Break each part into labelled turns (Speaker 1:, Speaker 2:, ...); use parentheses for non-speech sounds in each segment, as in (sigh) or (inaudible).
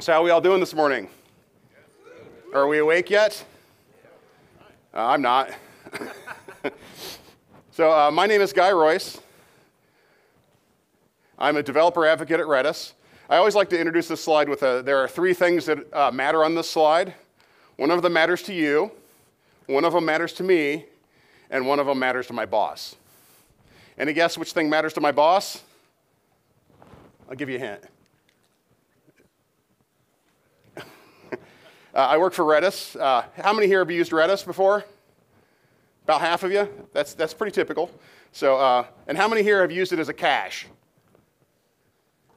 Speaker 1: So, how are we all doing this morning? Are we awake yet? Uh, I'm not. (laughs) so, uh, my name is Guy Royse. I'm a developer advocate at Redis. I always like to introduce this slide with a, there are three things that uh, matter on this slide. One of them matters to you, one of them matters to me, and one of them matters to my boss. Any guess which thing matters to my boss? I'll give you a hint. uh, I work for Redis. Uh, how many here have used Redis before? About half of you? That's, that's pretty typical. So, uh, and how many here have used it as a cache?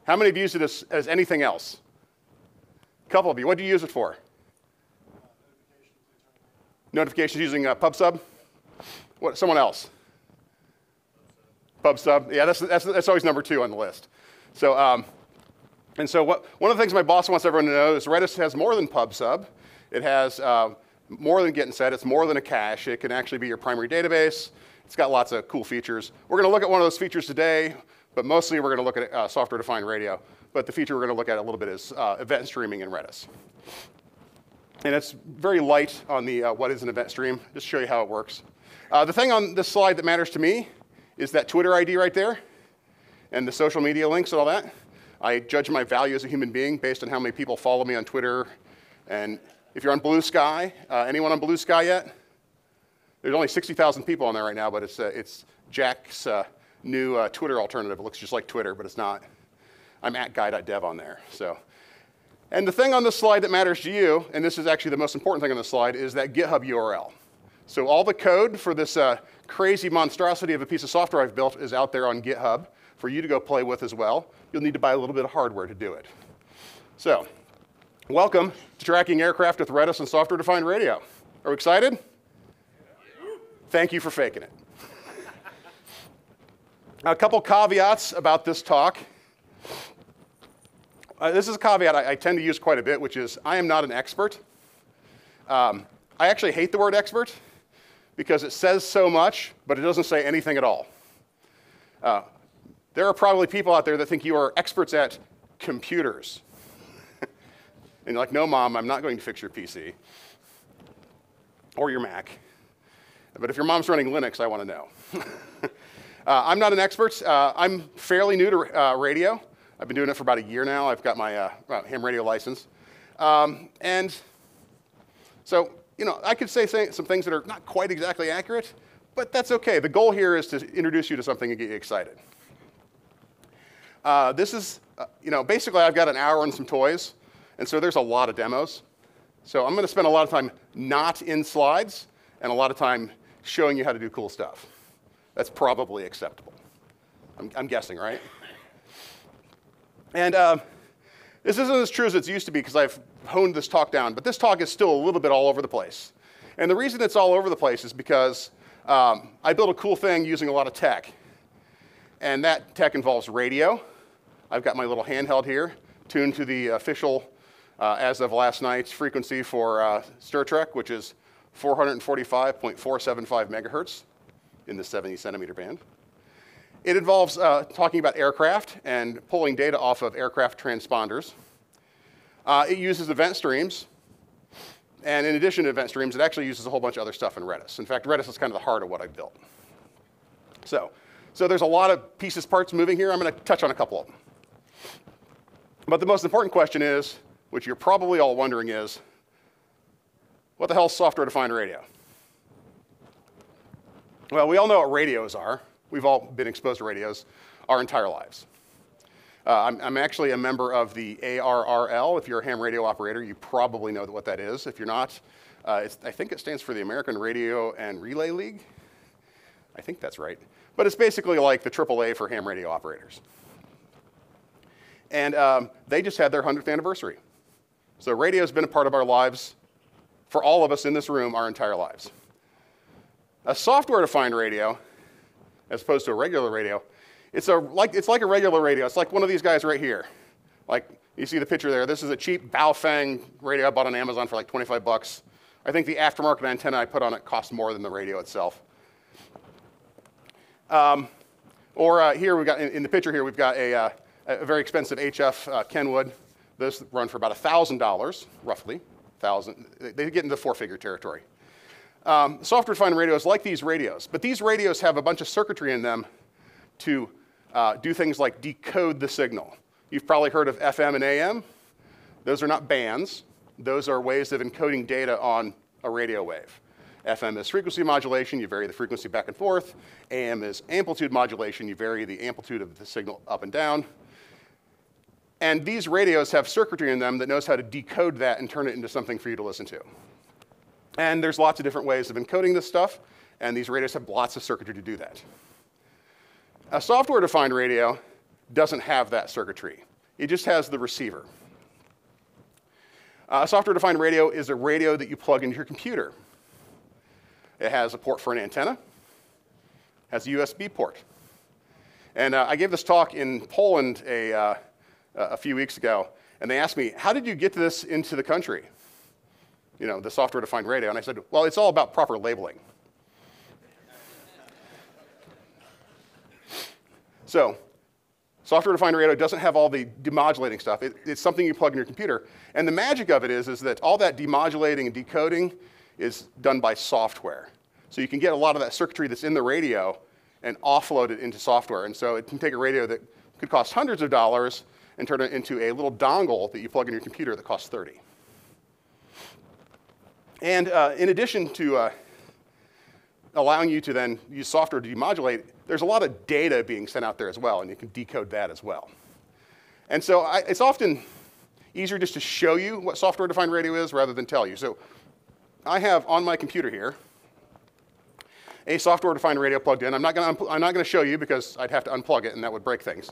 Speaker 1: How many have used it as, as anything else? A couple of you. What do you use it for? Notifications using uh, PubSub? What, someone else? PubSub. Yeah, that's, that's, that's always number two on the list. So, um, and so what, one of the things my boss wants everyone to know is Redis has more than PubSub. It has uh, more than get and set. It's more than a cache. It can actually be your primary database. It's got lots of cool features. We're going to look at one of those features today, but mostly we're going to look at uh, software-defined radio. But the feature we're going to look at a little bit is uh, event streaming in Redis. And it's very light on the uh, what is an event stream. Just show you how it works. Uh, the thing on this slide that matters to me is that Twitter ID right there and the social media links and all that. I judge my value as a human being based on how many people follow me on Twitter. And if you're on Blue Sky, uh, anyone on Blue Sky yet? There's only 60,000 people on there right now, but it's, uh, it's Jack's uh, new uh, Twitter alternative. It looks just like Twitter, but it's not. I'm at guy.dev on there. So, and the thing on this slide that matters to you, and this is actually the most important thing on the slide, is that GitHub URL. So all the code for this uh, crazy monstrosity of a piece of software I've built is out there on GitHub for you to go play with as well. You'll need to buy a little bit of hardware to do it. So, welcome to tracking aircraft with Redis and software-defined radio. Are we excited? Thank you for faking it. (laughs) a couple caveats about this talk. Uh, this is a caveat I, I, tend to use quite a bit, which is I am not an expert. Um, I actually hate the word expert because it says so much, but it doesn't say anything at all. Uh, there are probably people out there that think you are experts at computers. (laughs) and you're like, no, mom, I'm not going to fix your PC or your Mac. But if your mom's running Linux, I want to know. (laughs) uh, I'm not an expert. Uh, I'm fairly new to uh, radio. I've been doing it for about a year now. I've got my uh, ham radio license. Um, and so, you know, I could say some things that are not quite exactly accurate, but that's okay. The goal here is to introduce you to something and get you excited. Uh, this is, uh, you know, basically I've got an hour and some toys, and so there's a lot of demos. So I'm going to spend a lot of time not in slides and a lot of time showing you how to do cool stuff. That's probably acceptable. I'm, I'm guessing, right? And uh, this isn't as true as it used to be because I've honed this talk down, but this talk is still a little bit all over the place. And the reason it's all over the place is because um, I built a cool thing using a lot of tech. And that tech involves radio, I've got my little handheld here, tuned to the official, uh, as of last night's frequency for uh, Stir Trek, which is 445.475 megahertz in the 70 centimeter band. It involves uh, talking about aircraft and pulling data off of aircraft transponders. Uh, it uses event streams. And in addition to event streams, it actually uses a whole bunch of other stuff in Redis. In fact, Redis is kind of the heart of what I built. So, so there's a lot of pieces, parts moving here. I'm going to touch on a couple of them. But the most important question is, which you're probably all wondering is, what the hell is software-defined radio? Well, we all know what radios are. We've all been exposed to radios our entire lives. Uh, I'm, I'm, actually a member of the ARRL. If you're a ham radio operator, you probably know what that is. If you're not, uh, I think it stands for the American Radio and Relay League. I think that's right. But it's basically like the AAA for ham radio operators. And um, they just had their 100th anniversary. So radio has been a part of our lives for all of us in this room our entire lives. A software-defined radio, as opposed to a regular radio, it's, a, like, it's like a regular radio. It's like one of these guys right here. Like, you see the picture there. This is a cheap Baofeng radio I bought on Amazon for like 25 bucks. I think the aftermarket antenna I put on it cost more than the radio itself. Um, or uh, here we've got, in, in, the picture here, we've got a, uh, a very expensive HF uh, Kenwood Those run for about $1,000, roughly. 1000 They get into the four-figure territory. Um, software-defined radios like these radios, but these radios have a bunch of circuitry in them to uh, do things like decode the signal. You've probably heard of FM and AM. Those are not bands. Those are ways of encoding data on a radio wave. FM is frequency modulation, you vary the frequency back and forth. AM is amplitude modulation, you vary the amplitude of the signal up and down. And these radios have circuitry in them that knows how to decode that and turn it into something for you to listen to. And there's lots of different ways of encoding this stuff, and these radios have lots of circuitry to do that. A software-defined radio doesn't have that circuitry. It just has the receiver. A software-defined radio is a radio that you plug into your computer. It has a port for an antenna, has a USB port. And uh, I gave this talk in Poland a, uh, a few weeks ago, and they asked me, how did you get this into the country? you know, the software-defined radio. And I said, well, it's all about proper labeling. so software-defined radio doesn't have all the demodulating stuff. It, it's something you plug in your computer. And the magic of it is, is that all that demodulating and decoding is done by software. So you can get a lot of that circuitry that's in the radio and offload it into software. And so it can take a radio that could cost hundreds of dollars and turn it into a little dongle that you plug in your computer that costs 30. And uh, in addition to uh, allowing you to then use software to demodulate, there's a lot of data being sent out there as well, and you can decode that as well. And so I, it's often easier just to show you what software-defined radio is rather than tell you. So I have on my computer here a software-defined radio plugged in. I'm not going to I'm not gonna show you because I'd have to unplug it and that would break things.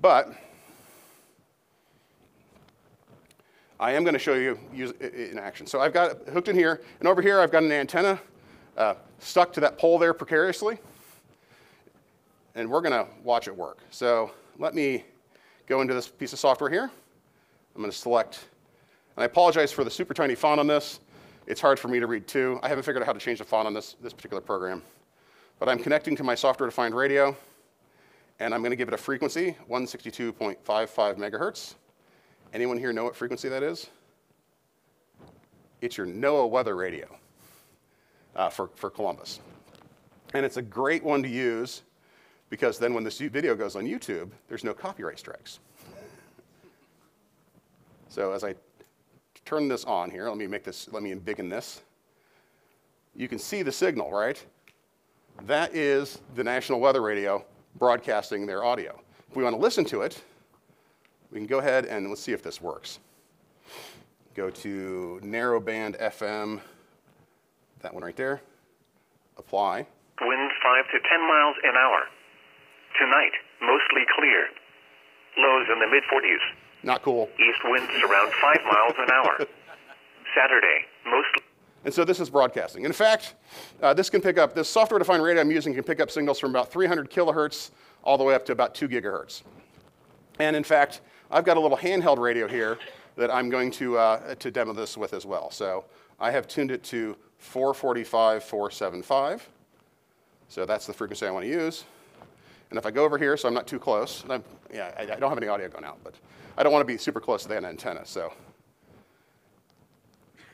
Speaker 1: But I am going to show you use in action. So I've got it hooked in here, and over here I've got an antenna uh, stuck to that pole there precariously, and we're going to watch it work. So let me go into this piece of software here. I'm going to select, and I apologize for the super tiny font on this. It's hard for me to read too. I haven't figured out how to change the font on this, this particular program. But I'm connecting to my software-defined radio, and I'm going to give it a frequency, 162.55 megahertz. Anyone here know what frequency that is? It's your NOAA weather radio uh, for, for Columbus. And it's a great one to use because then when this video goes on YouTube, there's no copyright strikes. (laughs) so as I turn this on here, let me make this, let me embiggen this. You can see the signal, right? That is the National Weather Radio broadcasting their audio. If we want to listen to it, we can go ahead and let's see if this works. Go to narrowband FM, that one right there. Apply.
Speaker 2: Wind 5 to 10 miles an hour. Tonight, mostly clear. Lows in the mid 40s.
Speaker 1: Not cool.
Speaker 2: East winds around 5 miles an hour. (laughs) Saturday, mostly.
Speaker 1: And so this is broadcasting. In fact, uh, this can pick up, this software-defined radio I'm using can pick up signals from about 300 kilohertz all the way up to about 2 gigahertz. And in fact, I've got a little handheld radio here that I'm going to, uh, to demo this with as well. So I have tuned it to 445, 475. So that's the frequency I want to use. And if I go over here, so I'm not too close, yeah, I, I, don't have any audio going out, but I don't want to be super close to that antenna. So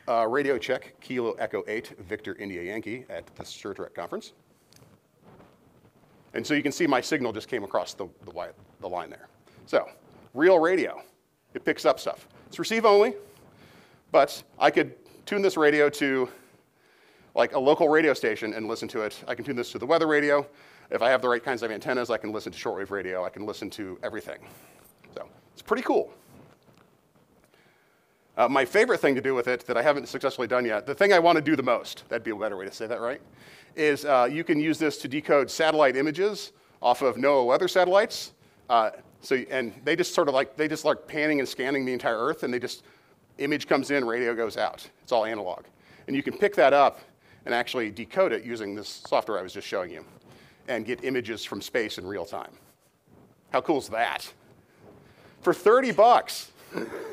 Speaker 1: uh, radio check, Kilo Echo 8, Victor India Yankee at the Stir Trek conference. And so you can see my signal just came across the, the, the line there. So real radio. It picks up stuff. It's receive only, but I could tune this radio to like a local radio station and listen to it. I can tune this to the weather radio. If I have the right kinds of antennas, I can listen to shortwave radio. I can listen to everything. So it's pretty cool. Uh, my favorite thing to do with it that I haven't successfully done yet, the thing I want to do the most, that'd be a better way to say that, right? Is uh, you can use this to decode satellite images off of NOAA weather satellites. Uh, so, and they just sort of like, they just like panning and scanning the entire Earth, and they just, image comes in, radio goes out. It's all analog. And you can pick that up and actually decode it using this software I was just showing you and get images from space in real time. How cool is that? For 30 bucks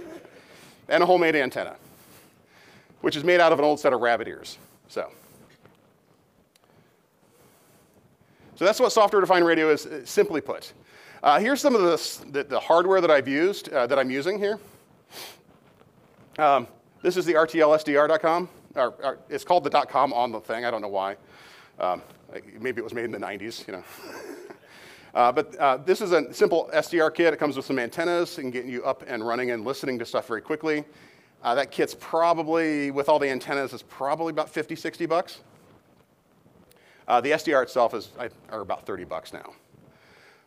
Speaker 1: (laughs) and a homemade antenna, which is made out of an old set of rabbit ears. So, so that's what software-defined radio is, uh, simply put. Uh, here's some of the, the, hardware that I've used, uh, that I'm using here. Um, this is the RTLSDR.com. Or, or, it's called the .com on the thing. I don't know why. Um, maybe it was made in the 90s, you know. (laughs) uh, but uh, this is a simple SDR kit. It comes with some antennas and getting you up and running and listening to stuff very quickly. Uh, that kit's probably, with all the antennas, is probably about 50, 60 bucks. Uh, the SDR itself is are about 30 bucks now.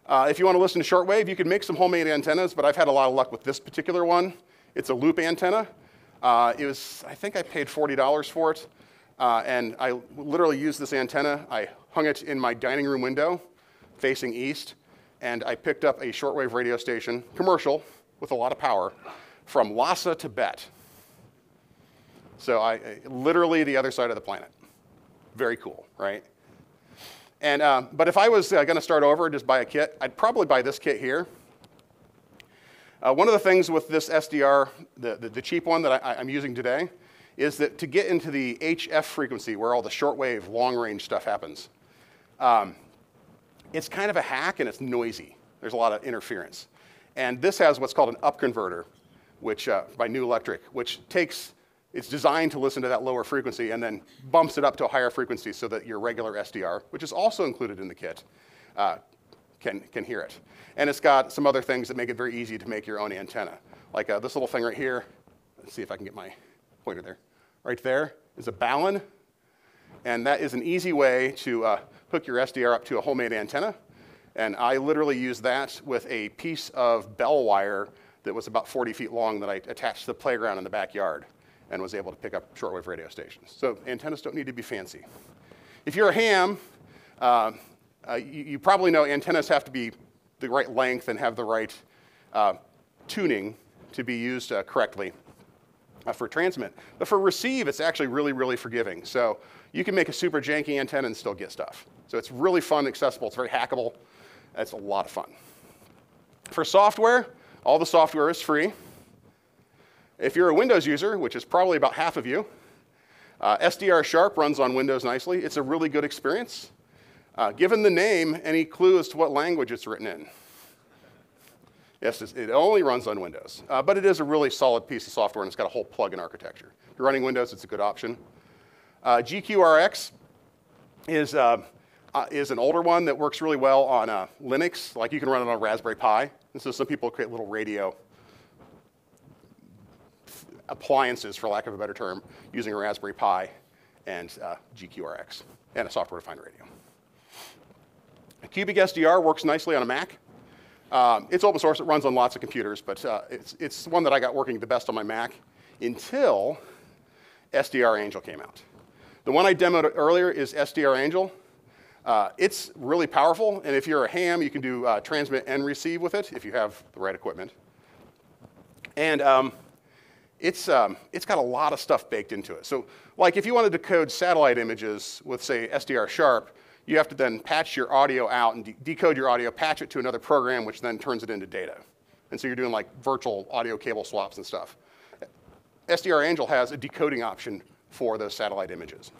Speaker 1: Uh, if you want to listen to shortwave, you can make some homemade antennas, but I've had a lot of luck with this particular one. It's a loop antenna. Uh, it was, I think I paid $40 for it. Uh, and I literally used this antenna. I hung it in my dining room window facing east, and I picked up a shortwave radio station, commercial, with a lot of power, from Lhasa, Tibet. So I, literally the other side of the planet. Very cool, right? And, uh, but if I was uh, going to start over and just buy a kit, I'd probably buy this kit here. Uh, one of the things with this SDR, the, the, the cheap one that I, am using today, is that to get into the HF frequency where all the shortwave long range stuff happens, um, it's kind of a hack and it's noisy. There's a lot of interference. And this has what's called an up converter, which uh, by Nooelec, which takes it's designed to listen to that lower frequency and then bumps it up to a higher frequency so that your regular SDR, which is also included in the kit, uh, can, can hear it. And it's got some other things that make it very easy to make your own antenna. Like uh, this little thing right here. Let's see if I can get my pointer there. Right there is a balun. And that is an easy way to uh, hook your SDR up to a homemade antenna. And I literally used that with a piece of bell wire that was about 40 feet long that I attached to the playground in the backyard and was able to pick up shortwave radio stations. So antennas don't need to be fancy. If you're a ham, uh, uh, you, you, probably know antennas have to be the right length and have the right uh, tuning to be used uh, correctly uh, for transmit. But for receive, it's actually really, really forgiving. So you can make a super janky antenna and still get stuff. So it's really fun, accessible, it's very hackable. It's a lot of fun. For software, all the software is free. If you're a Windows user, which is probably about half of you, uh, SDR Sharp runs on Windows nicely. It's a really good experience. Uh, given the name, any clue as to what language it's written in? Yes, it only runs on Windows, uh, but it is a really solid piece of software and it's got a whole plug-in architecture. If you're running Windows, it's a good option. Uh, GQRX is, uh, uh, is an older one that works really well on Linux, like you can run it on Raspberry Pi. And so some people create little radio appliances, for lack of a better term, using a Raspberry Pi and uh, GQRX and a software-defined radio. Cubic SDR works nicely on a Mac. Um, it's open source, it runs on lots of computers, but uh, it's, it's one that I got working the best on my Mac until SDR Angel came out. The one I demoed earlier is SDR Angel. Uh, it's really powerful, and if you're a ham, you can do uh, transmit and receive with it if you have the right equipment. And um, it's, um, it's got a lot of stuff baked into it. So like if you want to decode satellite images with say SDR Sharp, you have to then patch your audio out and de decode your audio, patch it to another program, which then turns it into data. And so you're doing like virtual audio cable swaps and stuff. SDR Angel has a decoding option for those satellite images.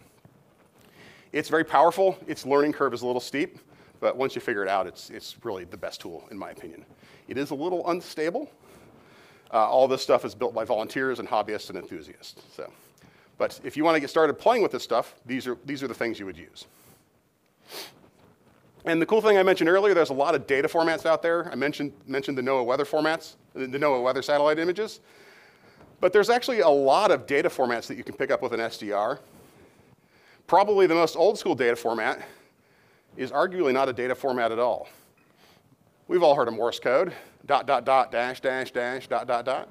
Speaker 1: It's very powerful. Its learning curve is a little steep, but once you figure it out, it's, it's really the best tool in my opinion. It is a little unstable, uh, all this stuff is built by volunteers and hobbyists and enthusiasts. So, but if you want to get started playing with this stuff, these are, these are the things you would use. And the cool thing I mentioned earlier, there's a lot of data formats out there. I mentioned, mentioned the NOAA weather formats, the NOAA weather satellite images. But there's actually a lot of data formats that you can pick up with an SDR. Probably the most old school data format is arguably not a data format at all. We've all heard of Morse code dot, dot, dot, dash, dash, dash, dot, dot, dot.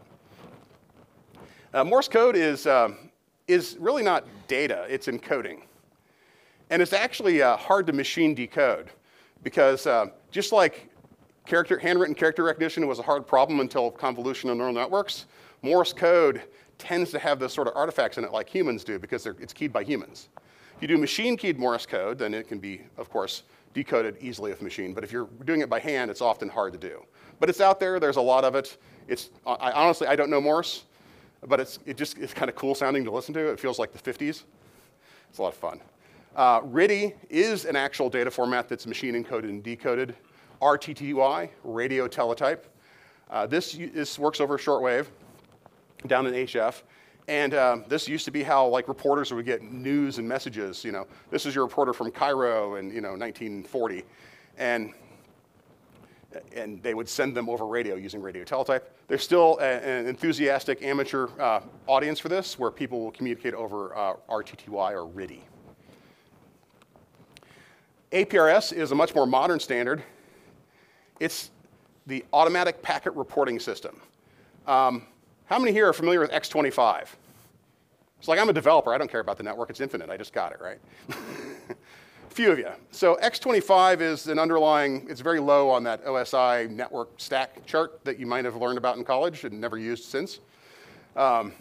Speaker 1: Uh, Morse code is, uh, is really not data, it's encoding. And it's actually uh, hard to machine decode because uh, just like character, handwritten character recognition was a hard problem until convolutional neural networks, Morse code tends to have those sort of artifacts in it like humans do because it's keyed by humans. If you do machine keyed Morse code, then it can be, of course, decoded easily with machine. But if you're doing it by hand, it's often hard to do. But it's out there. There's a lot of it. It's, I, honestly, I don't know Morse, but it's, it just, it's kind of cool sounding to listen to. It feels like the 50s. It's a lot of fun. Uh, RTTY is an actual data format that's machine encoded and decoded. RTTY, radio teletype. Uh, this, this works over shortwave. down in HF. And um, this used to be how like reporters would get news and messages. You know, this is your reporter from Cairo in you know 1940, and and they would send them over radio using radio teletype. There's still a, an enthusiastic amateur uh, audience for this, where people will communicate over uh, RTTY or RTTY. APRS is a much more modern standard. It's the automatic packet reporting system. Um, how many here are familiar with X25? It's like I'm a developer. I don't care about the network. It's infinite. I just got it, right? a (laughs) few of you. So X25 is an underlying, it's very low on that OSI network stack chart that you might have learned about in college and never used since. Um,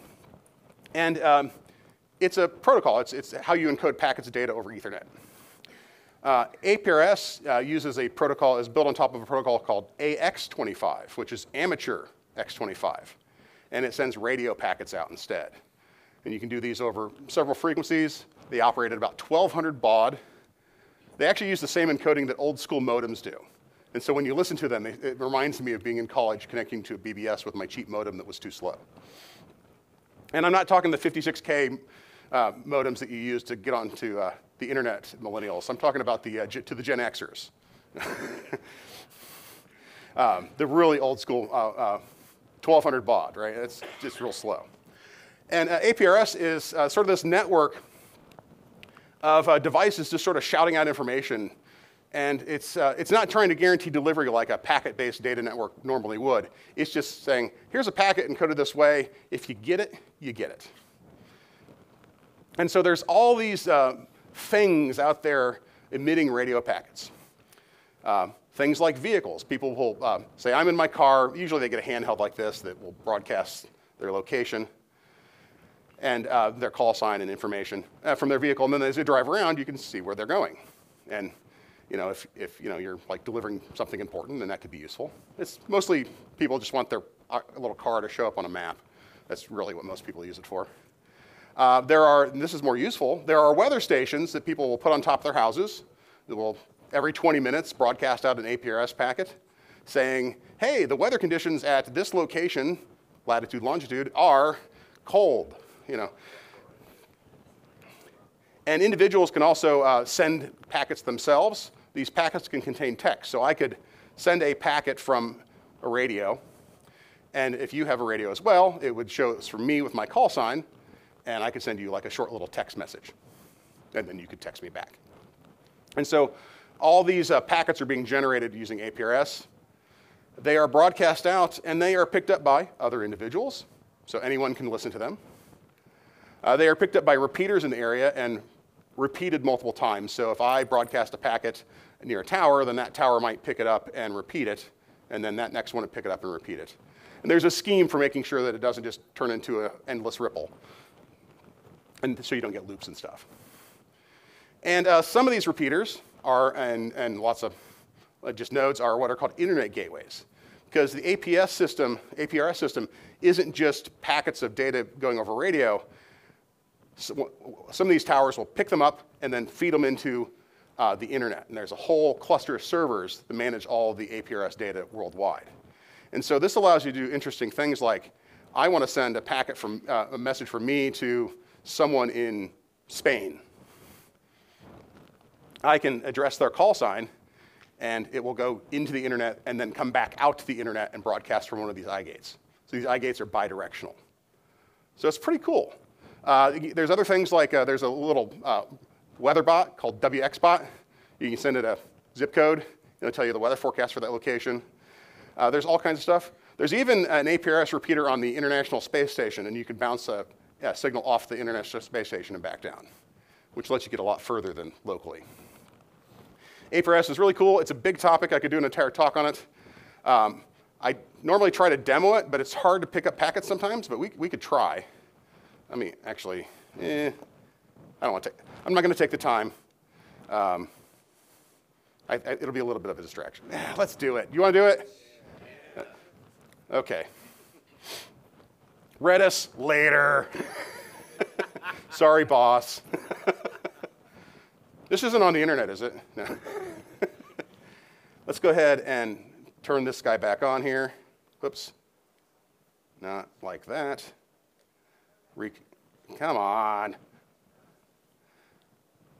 Speaker 1: and um, it's a protocol. It's, it's how you encode packets of data over Ethernet. Uh, APRS uh, uses a protocol, is built on top of a protocol called AX25, which is amateur X25. And it sends radio packets out instead. And you can do these over several frequencies. They operate at about 1200 baud. They actually use the same encoding that old school modems do. And so when you listen to them, it reminds me of being in college connecting to a BBS with my cheap modem that was too slow. And I'm not talking the 56K uh, modems that you use to get onto uh, the internet, millennials. I'm talking about the, uh, to the Gen Xers. (laughs) um, the really old school 1200 uh, uh, baud, right? It's just real slow. And uh, APRS is sort of this network of uh, devices just sort of shouting out information. And it's, uh, it's not trying to guarantee delivery like a packet-based data network normally would. It's just saying, here's a packet encoded this way. If you get it, you get it. And so there's all these uh, things out there emitting radio packets. Uh, things like vehicles. People will uh, say, I'm in my car. Usually they get a handheld like this that will broadcast their location and uh, their call sign and information uh, from their vehicle. And then as they drive around, you can see where they're going. And you know, if, if you know, you're like delivering something important, then that could be useful. It's mostly people just want their uh, little car to show up on a map. That's really what most people use it for. Uh, there are, this is more useful, there are weather stations that people will put on top of their houses that will, every 20 minutes, broadcast out an APRS packet saying, hey, the weather conditions at this location, latitude, longitude, are cold you know. And individuals can also uh, send packets themselves. These packets can contain text. So I could send a packet from a radio, and if you have a radio as well, it would show it's from me with my call sign, and I could send you like a short little text message. And then you could text me back. And so all these uh, packets are being generated using APRS. They are broadcast out, and they are picked up by other individuals, so anyone can listen to them. Uh, they are picked up by repeaters in the area and repeated multiple times. So if I broadcast a packet near a tower, then that tower might pick it up and repeat it, and then that next one would pick it up and repeat it. And there's a scheme for making sure that it doesn't just turn into an endless ripple, and so you don't get loops and stuff. And uh, some of these repeaters are, and, and lots of uh, just nodes, are what are called internet gateways. Because the APS system, APRS system, isn't just packets of data going over radio, some of these towers will pick them up and then feed them into uh, the internet. And there's a whole cluster of servers that manage all of the APRS data worldwide. And so this allows you to do interesting things like, I want to send a packet from, uh, a message from me to someone in Spain. I can address their call sign and it will go into the internet and then come back out to the internet and broadcast from one of these iGates. So these iGates are bidirectional. So it's pretty cool. Uh, there's other things like uh, there's a little uh, weather bot called WXBot. You can send it a zip code. It'll tell you the weather forecast for that location. Uh, there's all kinds of stuff. There's even an APRS repeater on the International Space Station, and you can bounce a, a signal off the International Space Station and back down, which lets you get a lot further than locally. APRS is really cool. It's a big topic. I could do an entire talk on it. Um, I normally try to demo it, but it's hard to pick up packets sometimes, but we, we could try. I mean, actually, eh, I don't want to take, I'm not going to take the time. Um, I, I, it'll be a little bit of a distraction. let's do it. You want to do it? Okay. Redis later. (laughs) Sorry, boss. This isn't on the internet, is it? No. Let's go ahead and turn this guy back on here. Whoops. Not like that. Re- Come on.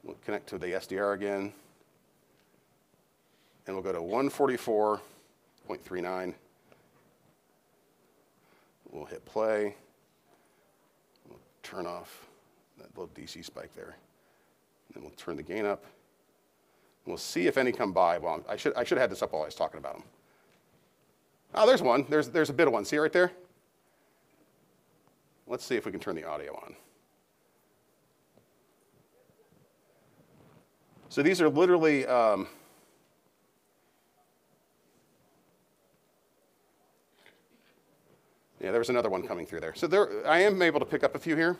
Speaker 1: We'll connect to the SDR again. And we'll go to 144.39. We'll hit play. We'll turn off that little DC spike there. And we'll turn the gain up. We'll see if any come by. Well, I should, I should have had this up while I was talking about them. Oh, there's one. There's, there's a bit of one. See right there? Let's see if we can turn the audio on. So these are literally. Um, yeah, there was another one coming through there. So there, I am able to pick up a few here.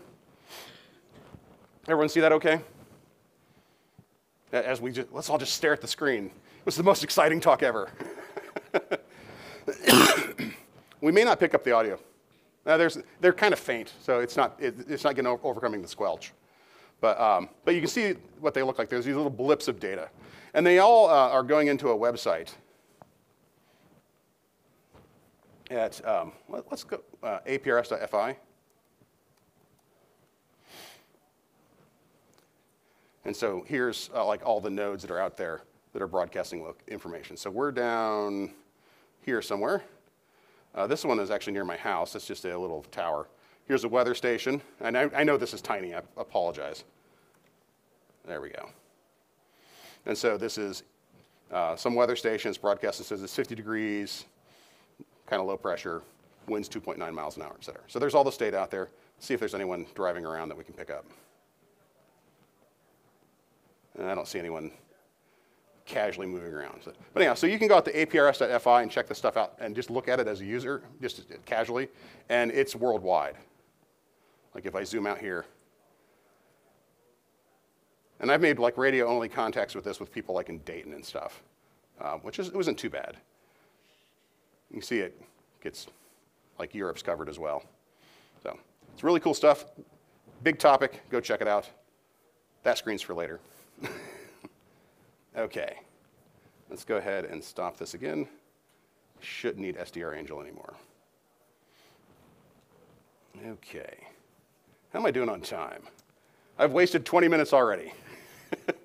Speaker 1: Everyone see that okay? As we just, let's all just stare at the screen. It was the most exciting talk ever. (coughs) we may not pick up the audio. Uh, there's, they're kind of faint, so it's not, it, it's not getting overcoming the squelch. But, um, but you can see what they look like. There's these little blips of data. And they all uh, are going into a website at, um, let, us go, uh, aprs.fi. And so here's uh, like all the nodes that are out there that are broadcasting information. So we're down here somewhere. Uh, this one is actually near my house. It's just a little tower. Here's a weather station. And I, I know this is tiny. I apologize. There we go. And so this is uh, some weather stations broadcasting says it's 50 degrees, kind of low pressure, winds 2.9 miles an hour, et cetera. So there's all the state out there. See if there's anyone driving around that we can pick up. And I don't see anyone casually moving around. So, but anyhow, so you can go out to aprs.fi and check this stuff out and just look at it as a user, just casually, and it's worldwide. Like if I zoom out here, and I've made like radio only contacts with this with people like in Dayton and stuff, uh, which is, it wasn't too bad. You can see it gets like Europe's covered as well. So it's really cool stuff. Big topic. Go check it out. That screen's for later. (laughs) okay. Let's go ahead and stop this again. Shouldn't need SDR Angel anymore. Okay. How am I doing on time? I've wasted 20 minutes already.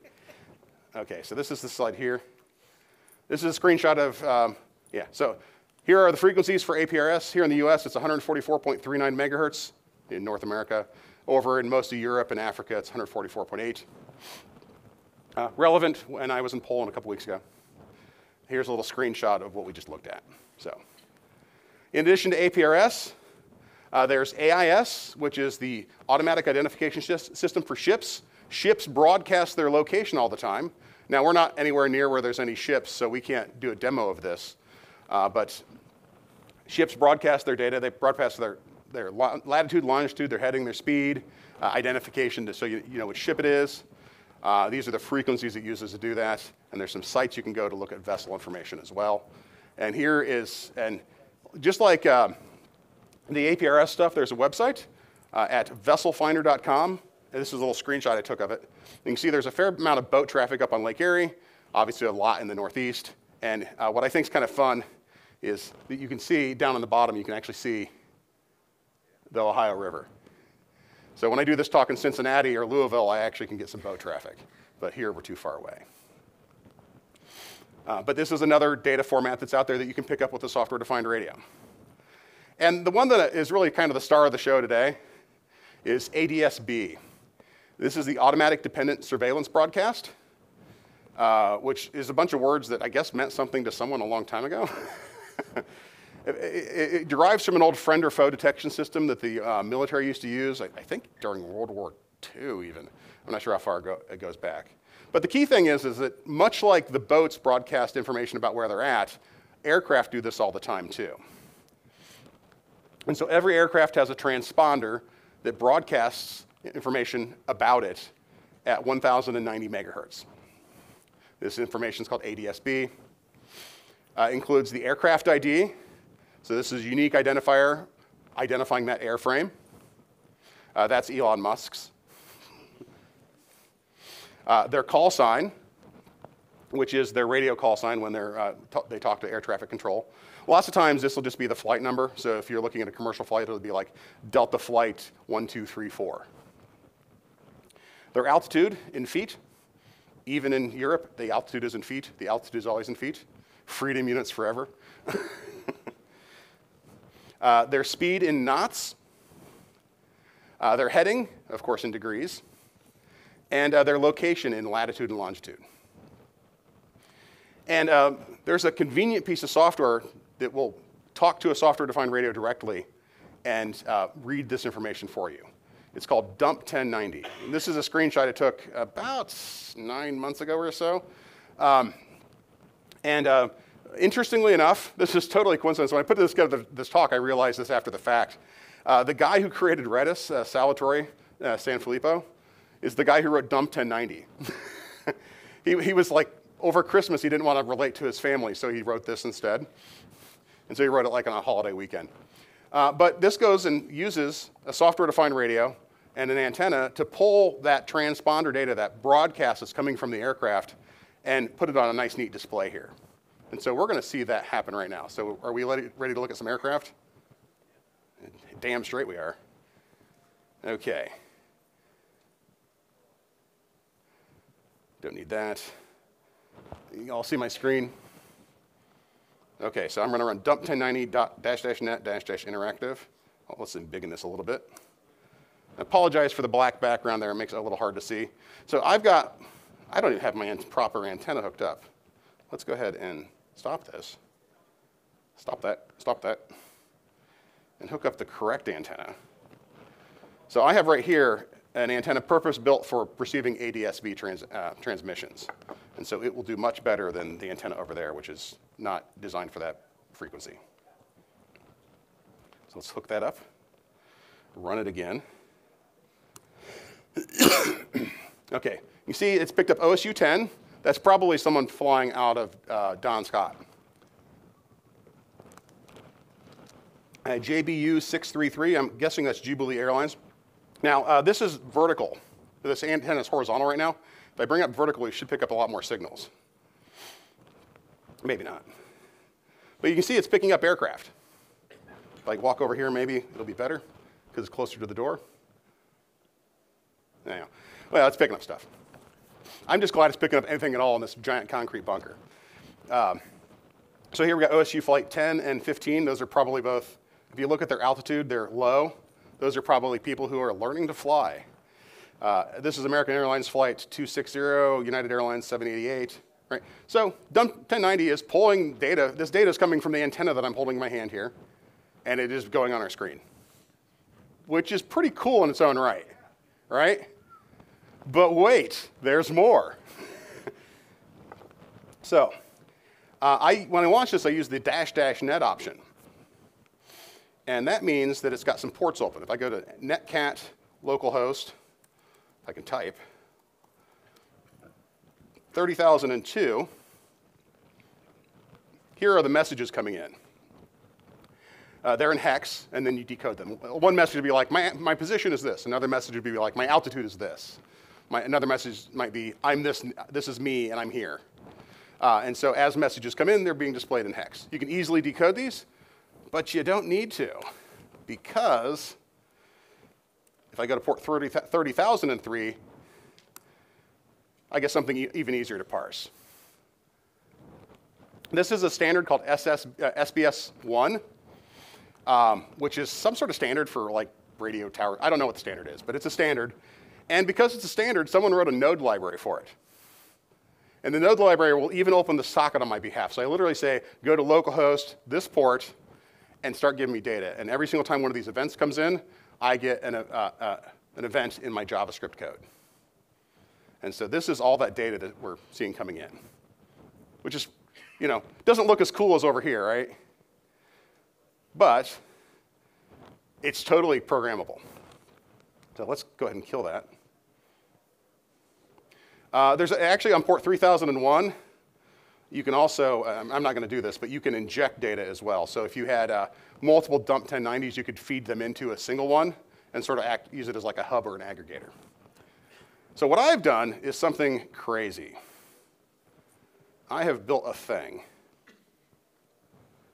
Speaker 1: (laughs) okay, so this is the slide here. This is a screenshot of, um, yeah, so here are the frequencies for APRS. Here in the US, it's 144.39 megahertz in North America. Over in most of Europe and Africa, it's 144.8. Uh, relevant when I was in Poland a couple weeks ago. Here's a little screenshot of what we just looked at. So, in addition to APRS, uh, there's AIS, which is the automatic identification system for ships. Ships broadcast their location all the time. Now, we're not anywhere near where there's any ships, so we can't do a demo of this. Uh, but ships broadcast their data. They broadcast their, their latitude, longitude, their heading, their speed, uh, identification, to, so you, you know which ship it is. Uh, these are the frequencies it uses to do that. And there's some sites you can go to look at vessel information as well. And here is, and just like um, the APRS stuff, there's a website uh, at vesselfinder.com. And this is a little screenshot I took of it. You can see there's a fair amount of boat traffic up on Lake Erie, obviously a lot in the Northeast. And uh, what I think is kind of fun is that you can see down on the bottom, you can actually see the Ohio River. So when I do this talk in Cincinnati or Louisville, I actually can get some boat traffic. But here we're too far away. Uh, but this is another data format that's out there that you can pick up with a software defined radio. And the one that is really kind of the star of the show today is ADSB. This is the Automatic Dependent Surveillance Broadcast, uh, which is a bunch of words that I guess meant something to someone a long time ago. (laughs) it, it, derives from an old friend or foe detection system that the uh, military used to use, I, I, think during World War II even. I'm not sure how far go, it goes back. But the key thing is, is that much like the boats broadcast information about where they're at, aircraft do this all the time too. And so every aircraft has a transponder that broadcasts information about it at 1,090 megahertz. This information is called ADSB. Uh, includes the aircraft ID. So this is a unique identifier identifying that airframe. Uh, that's Elon Musk's. Uh, their call sign, which is their radio call sign when they're, uh, they talk to air traffic control. Lots of times this will just be the flight number. So if you're looking at a commercial flight, it'll be like Delta Flight 1234. Their altitude in feet, even in Europe, the altitude is in feet. The altitude is always in feet. Freedom units forever. (laughs) uh, their speed in knots. Uh, their heading, of course, in degrees. And uh, their location in latitude and longitude. And uh, there's a convenient piece of software that will talk to a software defined radio directly and uh, read this information for you. It's called Dump 1090. And this is a screenshot I took about nine months ago or so. Um, and uh, interestingly enough, (laughs) this is totally coincidence. When I put this together, this talk, I realized this after the fact. Uh, the guy who created Redis, uh, Salvatore uh, Sanfilippo, is the guy who wrote Dump 1090. (laughs) he, he was like, over Christmas, he didn't want to relate to his family, so he wrote this instead. And so he wrote it like on a holiday weekend. Uh, but this goes and uses a software defined radio and an antenna to pull that transponder data, that broadcast that's coming from the aircraft, and put it on a nice, neat display here. And so we're going to see that happen right now. So are we ready, to look at some aircraft? Damn straight we are. Okay. Don't need that. You all see my screen? Okay, so I'm going to run dump 1090 dash dash interactive. Let's embiggen this a little bit. I apologize for the black background there. It makes it a little hard to see. So I've got, I don't even have my proper antenna hooked up. Let's go ahead and stop this. Stop that, stop that. And hook up the correct antenna. So I have right here an antenna purpose built for receiving ADSB trans, uh, transmissions. And so it will do much better than the antenna over there, which is not designed for that frequency. So let's hook that up, run it again. (coughs) okay, you see it's picked up OSU 10. That's probably someone flying out of uh, Don Scott. Uh, JBU 633, I'm guessing that's JetBlue Airlines. Now, uh, this is vertical. This antenna is horizontal right now. If I bring up vertical, we should pick up a lot more signals. Maybe not. But you can see it's picking up aircraft. If I walk over here, maybe it'll be better because it's closer to the door. Anyhow, well, it's picking up stuff. I'm just glad it's picking up anything at all in this giant concrete bunker. Um, so here we got OSU Flight 10 and 15. Those are probably both, if you look at their altitude, they're low. Those are probably people who are learning to fly. Uh, this is American Airlines Flight 260, United Airlines 788. Right? So dump 1090 is pulling data. This data is coming from the antenna that I'm holding in my hand here, and it is going on our screen, which is pretty cool in its own right, right? But wait, there's more. (laughs) so uh, I, when I launch this, I use the dash dash net option. And that means that it's got some ports open. If I go to netcat localhost, I can type 30,002, here are the messages coming in. Uh, they're in hex, and then you decode them. One message would be like, my, my position is this. Another message would be like, my altitude is this. My, another message might be, I'm this, this is me, and I'm here. Uh, and so as messages come in, they're being displayed in hex. You can easily decode these, but you don't need to, because if I go to port 30,003, I get something even easier to parse. This is a standard called SS, uh, SBS1, um, which is some sort of standard for like radio tower. I don't know what the standard is, but it's a standard. And because it's a standard, someone wrote a node library for it. And the node library will even open the socket on my behalf. So I literally say, go to localhost, this port, and start giving me data. And every single time one of these events comes in, I get an, uh, uh, an event in my JavaScript code. And so this is all that data that we're seeing coming in, which is, you know, doesn't look as cool as over here, right? But it's totally programmable. So let's go ahead and kill that. Uh, there's actually on port 3001, you can also, um, I'm not going to do this, but you can inject data as well. So if you had uh, multiple dump 1090s, you could feed them into a single one and sort of act, use it as like a hub or an aggregator. So what I've done is something crazy. I have built a thing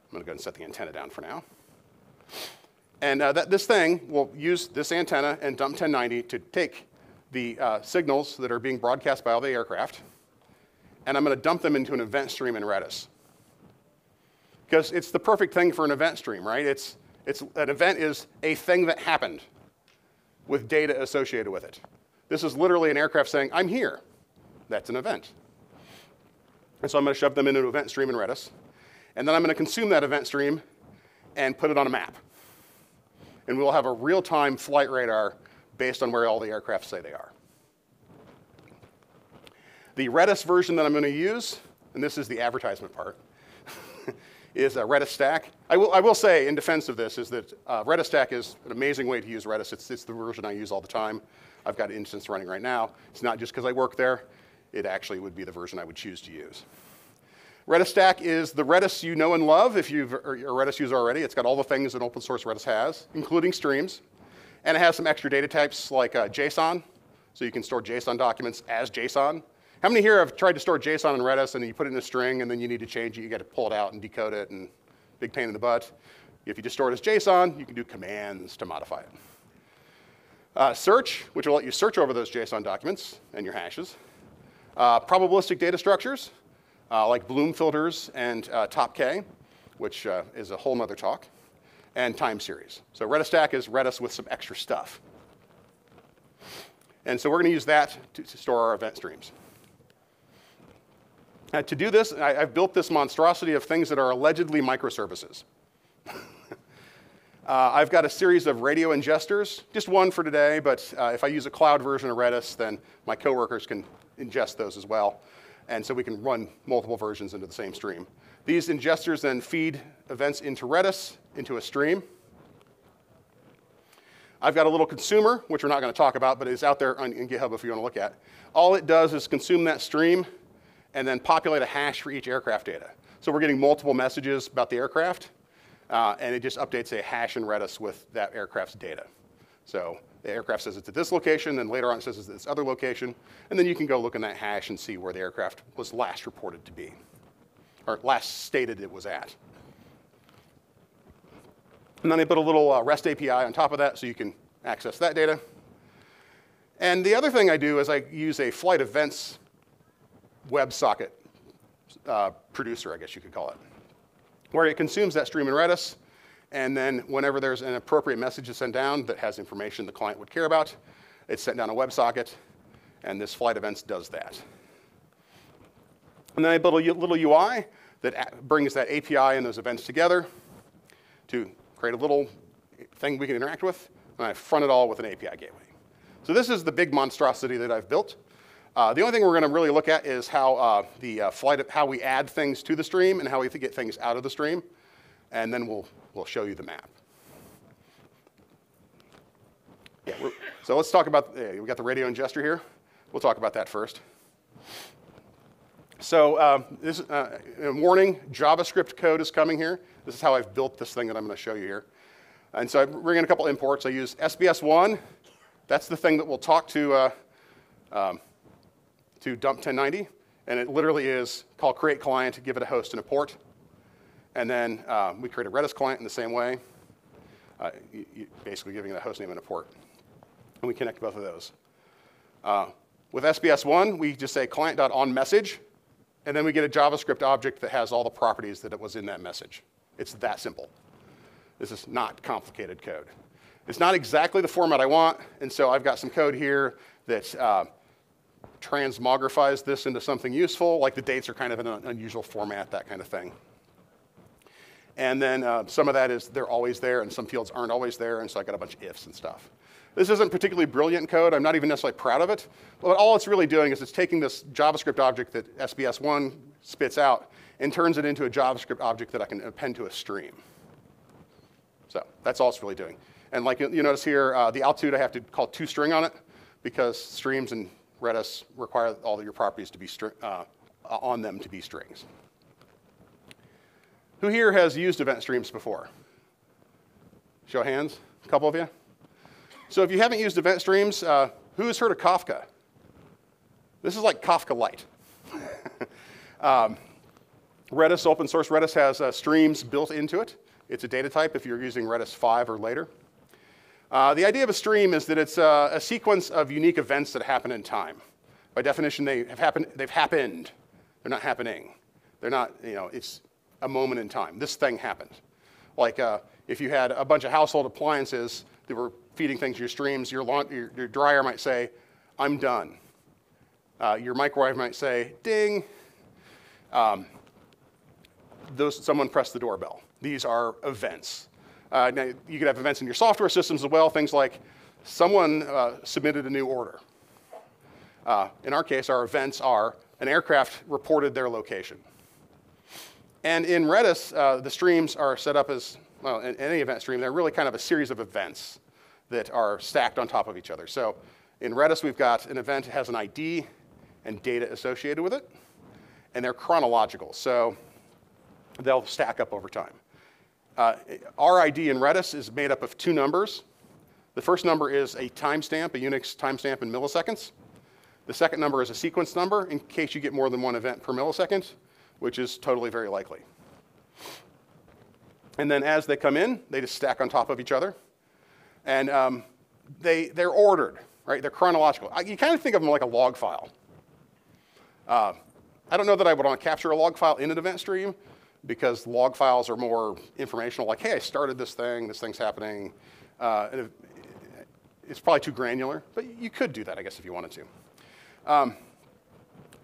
Speaker 1: I'm going to go and set the antenna down for now. And uh, that, this thing will use this antenna and dump 1090 to take the uh, signals that are being broadcast by all the aircraft, and I'm going to dump them into an event stream in Redis. Because it's the perfect thing for an event stream, right? It's, it's, an event is a thing that happened with data associated with it. This is literally an aircraft saying, I'm here. That's an event. And so I'm going to shove them into an event stream in Redis. And then I'm going to consume that event stream and put it on a map. And we'll have a real-time flight radar based on where all the aircraft say they are. The Redis version that I'm going to use, and this is the advertisement part, (laughs) is a Redis stack. I will, I will say, in defense of this, is that uh, Redis stack is an amazing way to use Redis. It's, it's the version I use all the time. I've got an instance running right now. It's not just because I work there. It actually would be the version I would choose to use. Redis stack is the Redis you know and love if you've, a Redis user already. It's got all the things that open source Redis has, including streams. And it has some extra data types like uh, JSON, so you can store JSON documents as JSON. How many here have tried to store JSON in Redis and you put it in a string and then you need to change it, you got to pull it out and decode it and big pain in the butt. If you just store it as JSON, you can do commands to modify it. Uh, search, which will let you search over those JSON documents and your hashes. Uh, probabilistic data structures, uh, like Bloom filters and uh, top K, which uh, is a whole other talk, and time series. So Redis Stack is Redis with some extra stuff. And so we're going to use that to, to store our event streams. To do this, I, have built this monstrosity of things that are allegedly microservices. (laughs) uh, I've got a series of radio ingesters, just one for today, but uh, if I use a cloud version of Redis, then my coworkers can ingest those as well. And so we can run multiple versions into the same stream. These ingesters then feed events into Redis, into a stream. I've got a little consumer, which we're not going to talk about, but it's out there on, in GitHub if you want to look at. All it does is consume that stream and then populate a hash for each aircraft data. So we're getting multiple messages about the aircraft, uh, and it just updates a hash in Redis with that aircraft's data. So the aircraft says it's at this location, then later on it says it's at this other location, and then you can go look in that hash and see where the aircraft was last reported to be, or last stated it was at. And then they put a little uh, REST API on top of that so you can access that data. And the other thing I do is I use a flight events WebSocket uh, producer, I guess you could call it, where it consumes that stream in Redis, and then whenever there's an appropriate message to send down that has information the client would care about, it's sent down a WebSocket, and this flight events does that. And then I build a little UI that brings that API and those events together to create a little thing we can interact with, and I front it all with an API gateway. So this is the big monstrosity that I've built. Uh, the only thing we're going to really look at is how uh, the uh, flight, how we add things to the stream and how we get things out of the stream, and then we'll we'll show you the map. Yeah, so let's talk about. we got the radio ingester here. We'll talk about that first. So uh, this uh, warning: JavaScript code is coming here. This is how I've built this thing that I'm going to show you here. And so I bring in a couple imports. I use SBS1. That's the thing that will talk to. Uh, um, to dump 1090, and it literally is call create client, give it a host and a port, and then uh, we create a Redis client in the same way, uh, you, you basically giving it a host name and a port. And we connect both of those. Uh, with SBS1, we just say client.onMessage, and then we get a JavaScript object that has all the properties that it was in that message. It's that simple. This is not complicated code. It's not exactly the format I want, and so I've got some code here that uh, transmogrifies this into something useful, like the dates are kind of in an unusual format, that kind of thing. And then uh, some of that is they're always there, and some fields aren't always there, and so I got a bunch of ifs and stuff. This isn't particularly brilliant code. I'm not even necessarily proud of it. But all it's really doing is it's taking this JavaScript object that SBS1 spits out and turns it into a JavaScript object that I can append to a stream. So that's all it's really doing. And like you notice here, uh, the altitude I have to call toString on it because streams and Redis require all of your properties to be uh, on them to be strings. Who here has used event streams before? Show of hands, a couple of you. So if you haven't used event streams, uh, who has heard of Kafka? This is like Kafka Lite. (laughs) um, Redis, open source Redis has uh, streams built into it. It's a data type if you're using Redis 5 or later. Uh, the idea of a stream is that it's uh, a sequence of unique events that happen in time. By definition, they have happened, they've happened. They're not happening. They're not, you know, it's a moment in time. This thing happened. Like uh, if you had a bunch of household appliances that were feeding things to your streams, your, your, your dryer might say, I'm done. Uh, your microwave might say, ding. Um, those, someone pressed the doorbell. These are events. Uh, now, you could have events in your software systems as well, things like someone uh, submitted a new order. Uh, in our case, our events are an aircraft reported their location. And in Redis, uh, the streams are set up as, well, in any event stream, they're really kind of a series of events that are stacked on top of each other. So in Redis, we've got an event that has an ID and data associated with it, and they're chronological. So they'll stack up over time. Uh, our ID in Redis is made up of two numbers. The first number is a timestamp, a Unix timestamp in milliseconds. The second number is a sequence number in case you get more than one event per millisecond, which is totally very likely. And then as they come in, they just stack on top of each other. And um, they, they're ordered, right? They're chronological. You kind of think of them like a log file. Uh, I don't know that I would want to capture a log file in an event stream, because log files are more informational, like, hey, I started this thing, this thing's happening. Uh, and it's probably too granular, but you could do that, I guess, if you wanted to. Um,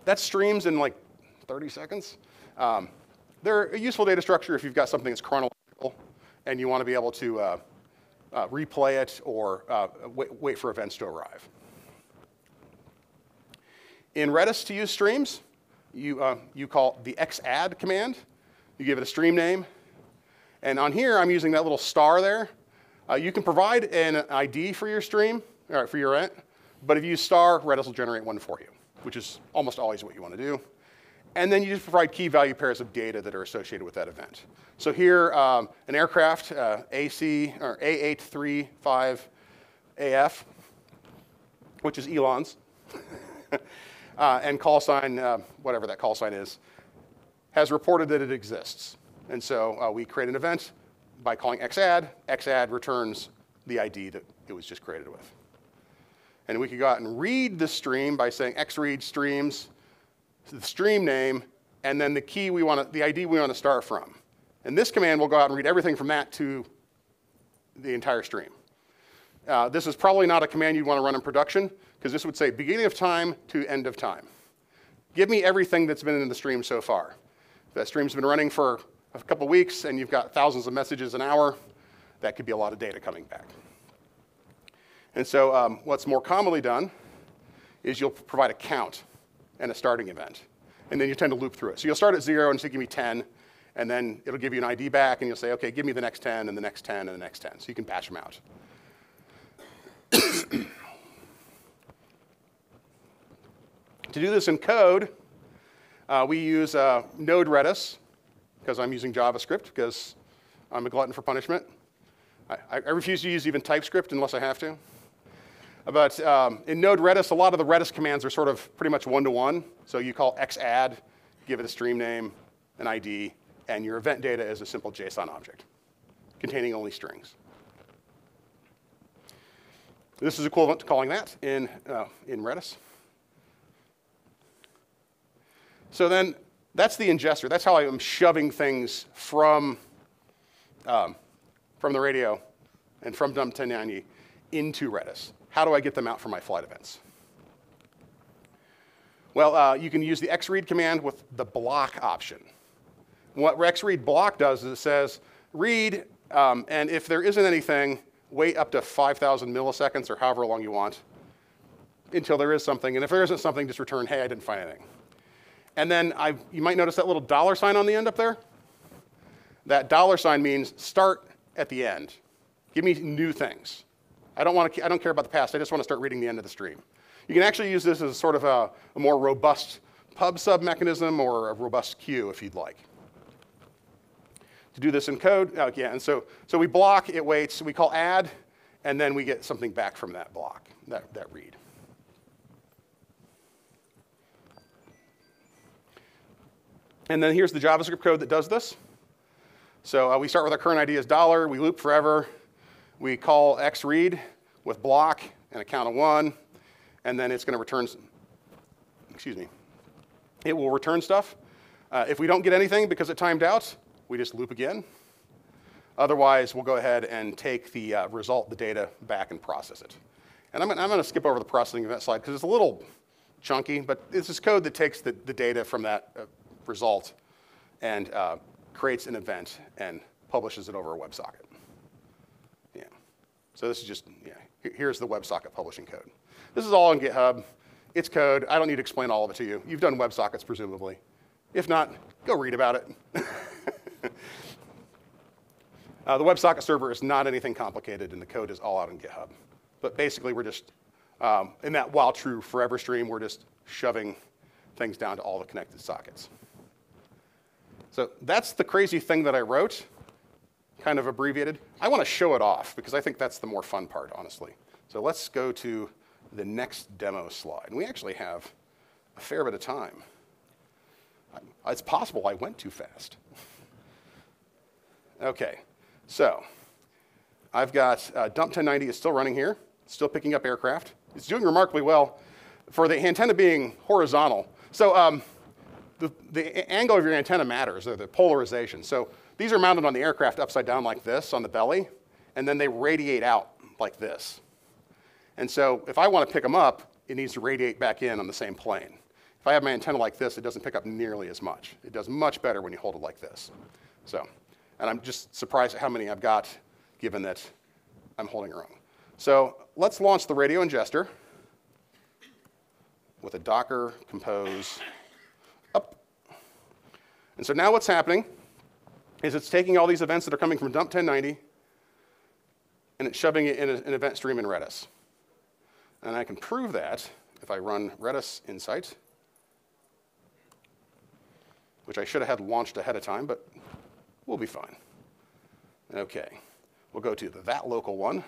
Speaker 1: that streams in like 30 seconds. Um, they're a useful data structure if you've got something that's chronological and you want to be able to uh, uh, replay it or uh, wait, wait for events to arrive. In Redis to use streams, you, uh, you call the xadd command. You give it a stream name. And on here, I'm using that little star there. Uh, you can provide an ID for your stream, or for your event, but if you use star, Redis will generate one for you, which is almost always what you want to do. And then you just provide key value pairs of data that are associated with that event. So here, um, an aircraft, uh, AC, or A835AF, which is Elon's, (laughs) uh, and call sign, uh, whatever that call sign is, has reported that it exists. And so uh, we create an event by calling xadd. xadd returns the ID that it was just created with. And we could go out and read the stream by saying xread streams, the stream name, and then the key we want to, the ID we want to start from. And this command will go out and read everything from that to the entire stream. Uh, this is probably not a command you'd want to run in production because this would say beginning of time to end of time. Give me everything that's been in the stream so far If that stream's been running for a couple weeks and you've got thousands of messages an hour, that could be a lot of data coming back. And so um, what's more commonly done is you'll provide a count and a starting event. And then you tend to loop through it. So you'll start at zero and say, give me 10, and then it'll give you an ID back, and you'll say, okay, give me the next 10, and the next 10, and the next 10. So you can batch them out. (coughs) to do this in code, uh, we use uh, Node Redis because I'm using JavaScript because I'm a glutton for punishment. I, I, refuse to use even TypeScript unless I have to. But um, in Node Redis, a lot of the Redis commands are sort of pretty much one-to-one. So you call xadd, give it a stream name, an ID, and your event data is a simple JSON object containing only strings. This is equivalent to calling that in, uh, in Redis. So then that's the ingester. That's how I'm shoving things from, um, from the radio and from Dump1090 into Redis. How do I get them out for my flight events? Well, uh, you can use the xread command with the block option. What xread block does is it says, read, um, and if there isn't anything, wait up to 5,000 milliseconds or however long you want until there is something. And if there isn't something, just return, hey, I didn't find anything. And then I, you might notice that little dollar sign on the end up there. That dollar sign means start at the end. Give me new things. I don't, want to, I don't care about the past. I just want to start reading the end of the stream. You can actually use this as sort of a, a more robust pub sub mechanism or a robust queue if you'd like. To do this in code, oh, yeah, and so, so we block, it waits, we call add, and then we get something back from that block, that, that read. And then here's the JavaScript code that does this. So uh, we start with our current ID as dollar, we loop forever, we call xread with block and a count of one, and then it's going to return, excuse me, it will return stuff. Uh, if we don't get anything because it timed out, we just loop again. Otherwise, we'll go ahead and take the uh, result, the data, back and process it. And I'm, I'm going to skip over the processing event slide because it's a little chunky, but this is code that takes the, the data from that uh, result and uh, creates an event and publishes it over a WebSocket. So this is just, yeah, here's the WebSocket publishing code. This is all on GitHub. It's code. I don't need to explain all of it to you. You've done WebSockets, presumably. If not, go read about it. (laughs) uh, the WebSocket server is not anything complicated, and the code is all out on GitHub. But basically, we're just, um, in that while true forever stream, we're just shoving things down to all the connected sockets. So that's the crazy thing that I wrote, kind of abbreviated. I want to show it off because I think that's the more fun part, honestly. So let's go to the next demo slide. And we actually have a fair bit of time. It's possible I went too fast. (laughs) okay, so I've got uh, Dump 1090 is still running here, still picking up aircraft. It's doing remarkably well for the antenna being horizontal. So um, the, the angle of your antenna matters, or the polarization. So these are mounted on the aircraft upside down like this on the belly, and then they radiate out like this. And so if I want to pick them up, it needs to radiate back in on the same plane. If I have my antenna like this, it doesn't pick up nearly as much. It does much better when you hold it like this. So, and I'm just surprised at how many I've got given that I'm holding it wrong. So let's launch the radio ingester with a Docker compose up. and so now what's happening is it's taking all these events that are coming from dump 1090 and it's shoving it in a, an event stream in Redis. And I can prove that if I run Redis Insight, which I should have had launched ahead of time, but we'll be fine. Okay, we'll go to the, that local one.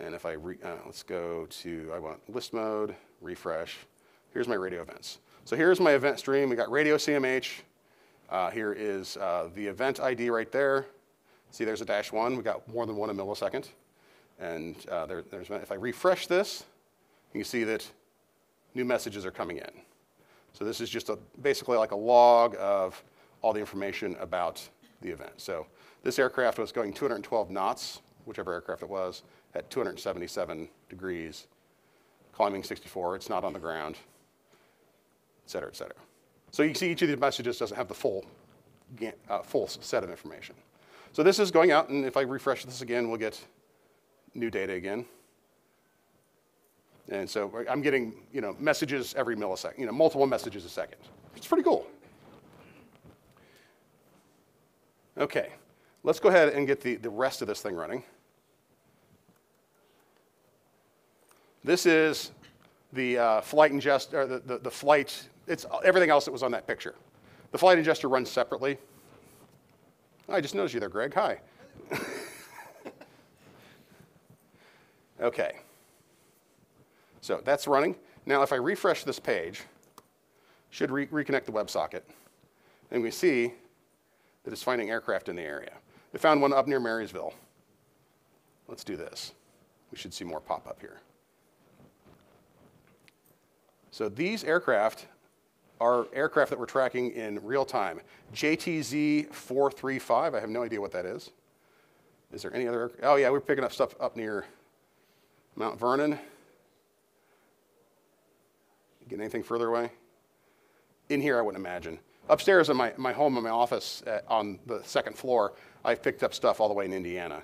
Speaker 1: And if I, re, uh, let's go to, I want list mode, refresh. Here's my radio events. So here's my event stream. We got radio CMH. Uh, here is uh, the event ID right there. See, there's a dash one. We got more than one a millisecond. And uh, there, there's, if I refresh this, you can see that new messages are coming in. So this is just a, basically like a log of all the information about the event. So this aircraft was going 212 knots, whichever aircraft it was, at 277 degrees, climbing 64. It's not on the ground et cetera, et cetera. So you see each of these messages doesn't have the full, uh, full set of information. So this is going out, and if I refresh this again, we'll get new data again. And so I'm getting you know, messages every millisecond, you know, multiple messages a second. It's pretty cool. Okay, let's go ahead and get the, the rest of this thing running. This is the uh, flight ingest, or the, the, the flight it's everything else that was on that picture. The flight ingester runs separately. I just noticed you there, Greg. Hi. (laughs) okay. So that's running. Now, if I refresh this page, should re reconnect the WebSocket, and we see that it's finding aircraft in the area. It found one up near Marysville. Let's do this. We should see more pop up here. So these aircraft are aircraft that we're tracking in real time. JTZ 435, I have no idea what that is. Is there any other? Oh, yeah, we're picking up stuff up near Mount Vernon. Get anything further away? In here, I wouldn't imagine. Upstairs in my, my home, in my office at, on the second floor, I've picked up stuff all the way in Indiana.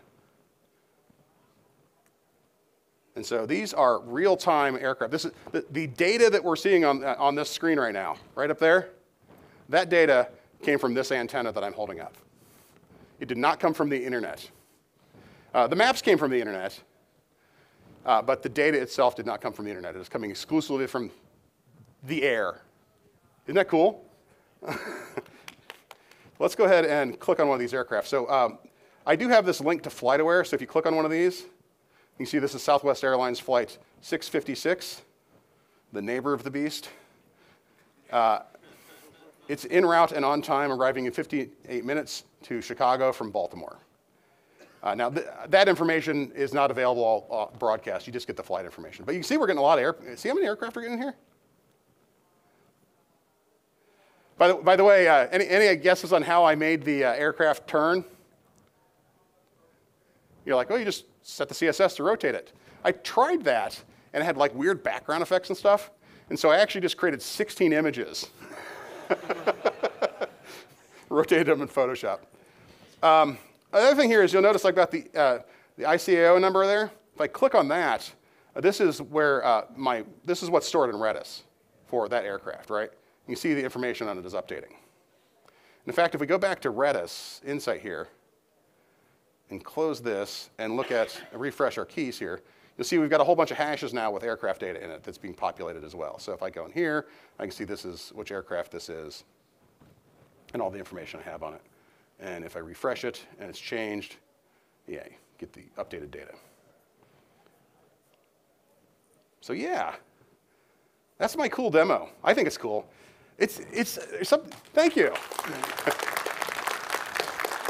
Speaker 1: And so these are real-time aircraft. This is the, the, data that we're seeing on, uh, on this screen right now, right up there, that data came from this antenna that I'm holding up. It did not come from the internet. Uh, the maps came from the internet, uh, but the data itself did not come from the internet. It is coming exclusively from the air. Isn't that cool? (laughs) Let's go ahead and click on one of these aircraft. So um, I do have this link to FlightAware, so if you click on one of these, you see this is Southwest Airlines Flight 656, the neighbor of the beast. Uh, It's en route and on time, arriving in 58 minutes to Chicago from Baltimore. Uh, now, th- that information is not available all uh, broadcast. You just get the flight information. But you see we're getting a lot of air. See how many aircraft are getting here? By the, by the way, uh, any, any guesses on how I made the uh, aircraft turn? You're like, oh, you just set the CSS to rotate it. I tried that, and it had like weird background effects and stuff. And so I actually just created 16 images, (laughs) rotated them in Photoshop. Um, another thing here is you'll notice I've got the, uh, the ICAO number there. If I click on that, uh, this is where uh, my, this is what's stored in Redis for that aircraft, right? You see the information on it is updating. In fact, if we go back to Redis Insight here and close this and look at, refresh our keys here, you'll see we've got a whole bunch of hashes now with aircraft data in it that's being populated as well. So if I go in here, I can see this is which aircraft this is and all the information I have on it. And if I refresh it and it's changed, yay, get the updated data. So yeah, that's my cool demo. I think it's cool. It's, it's, it's some, thank you. (laughs)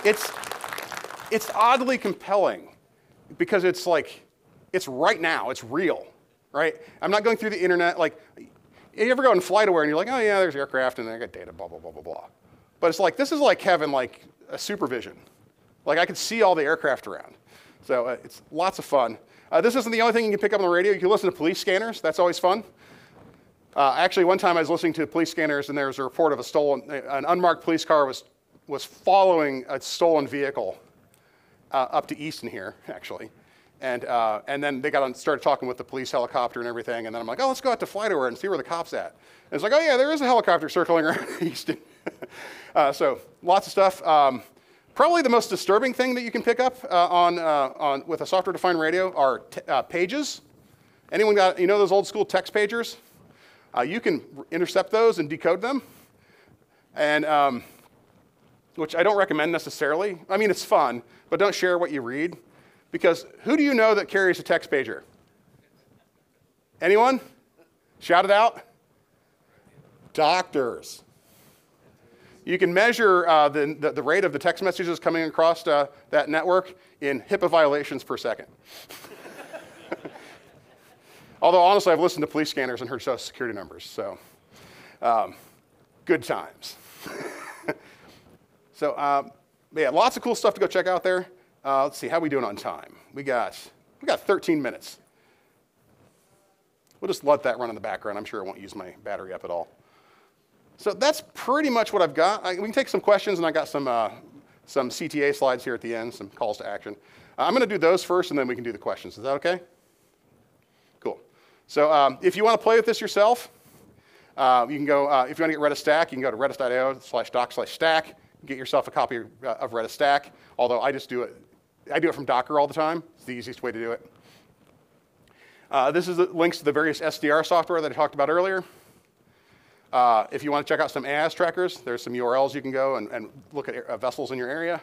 Speaker 1: it's, it's oddly compelling because it's like, it's right now, it's real, right? I'm not going through the internet. Like, you ever go on FlightAware and you're like, oh yeah, there's aircraft and I got data, blah, blah, blah, blah, blah. But it's like, this is like having like a supervision. Like I could see all the aircraft around. So uh, it's lots of fun. Uh, this isn't the only thing you can pick up on the radio. You can listen to police scanners. That's always fun. Uh, actually, one time I was listening to police scanners and there was a report of a stolen, an unmarked police car was, was following a stolen vehicle uh, up to Easton here, actually. And, uh, and then they got on, started talking with the police helicopter and everything. And then I'm like, oh, let's go out to FlightAware and see where the cop's at. And it's like, oh, yeah, there is a helicopter circling (laughs) around Easton. (laughs) uh, so lots of stuff. Um, probably the most disturbing thing that you can pick up uh, on, uh, on, with a software-defined radio are uh, pages. Anyone got, you know those old school text pagers? You can intercept those and decode them. And um, which I don't recommend necessarily. I mean, it's fun, but don't share what you read. Because who do you know that carries a text pager? Anyone? Shout it out. Doctors. You can measure uh, the, the, rate of the text messages coming across uh, that network in HIPAA violations per second. (laughs) Although, honestly, I've listened to police scanners and heard social security numbers, so um, good times. (laughs) so, um, yeah, lots of cool stuff to go check out there. Uh, let's see, how we doing on time? We got, we got 13 minutes. We'll just let that run in the background. I'm sure I won't use my battery up at all. So that's pretty much what I've got. I, we can take some questions, and I got some, uh, some CTA slides here at the end, some calls to action. Uh, I'm going to do those first, and then we can do the questions. Is that okay? Cool. So um, if you want to play with this yourself, uh, you can go, uh, if you want to get Redis Stack, you can go to redis.io slash doc slash stack, get yourself a copy of uh, Redis Stack, although I just do it, I do it from Docker all the time. It's the easiest way to do it. Uh, this is the links to the various SDR software that I talked about earlier. Uh, if you want to check out some AIS trackers, there's some URLs you can go and, and look at uh, vessels in your area.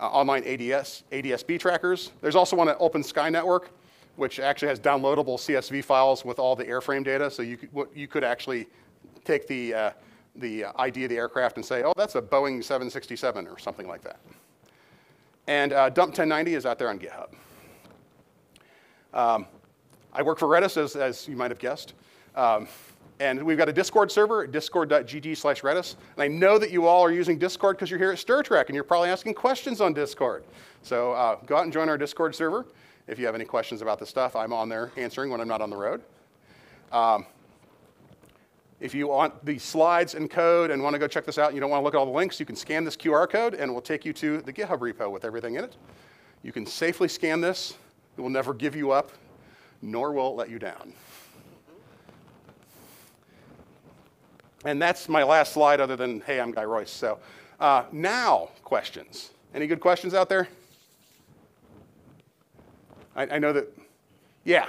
Speaker 1: Uh, online ADS, ADSB trackers. There's also one at Open Sky Network, which actually has downloadable CSV files with all the airframe data. So you could, you could actually take the, uh, the ID of the aircraft and say, oh, that's a Boeing 767 or something like that. And uh, Dump 1090 is out there on GitHub. Um, I work for Redis, as, as you might have guessed. Um, and we've got a Discord server, discord.gg slash Redis. And I know that you all are using Discord because you're here at Trek and you're probably asking questions on Discord. So uh, go out and join our Discord server. If you have any questions about this stuff, I'm on there answering when I'm not on the road. Um, if you want the slides and code and want to go check this out and you don't want to look at all the links, you can scan this QR code and it will take you to the GitHub repo with everything in it. You can safely scan this. It will never give you up, nor will it let you down. And that's my last slide other than, hey, I'm Guy Royse. So uh, now, questions. Any good questions out there? I, I know that, yeah.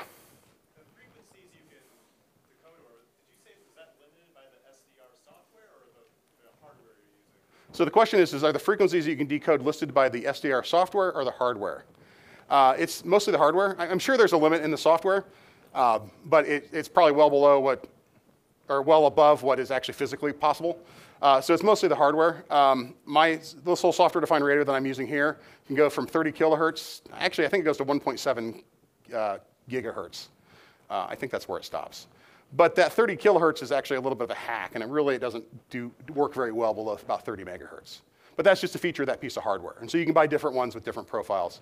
Speaker 1: So the question is, is are the frequencies you can decode listed by the SDR software or the hardware? Uh, it's mostly the hardware. I'm sure there's a limit in the software, uh, but it, it's probably well below what or well above what is actually physically possible. Uh, so it's mostly the hardware. Um, my this whole software-defined radio that I'm using here can go from 30 kilohertz. Actually, I think it goes to 1.7 uh, gigahertz. Uh, I think that's where it stops. But that 30 kilohertz is actually a little bit of a hack, and it really doesn't do work very well below about 30 megahertz. But that's just a feature of that piece of hardware. And so you can buy different ones with different profiles.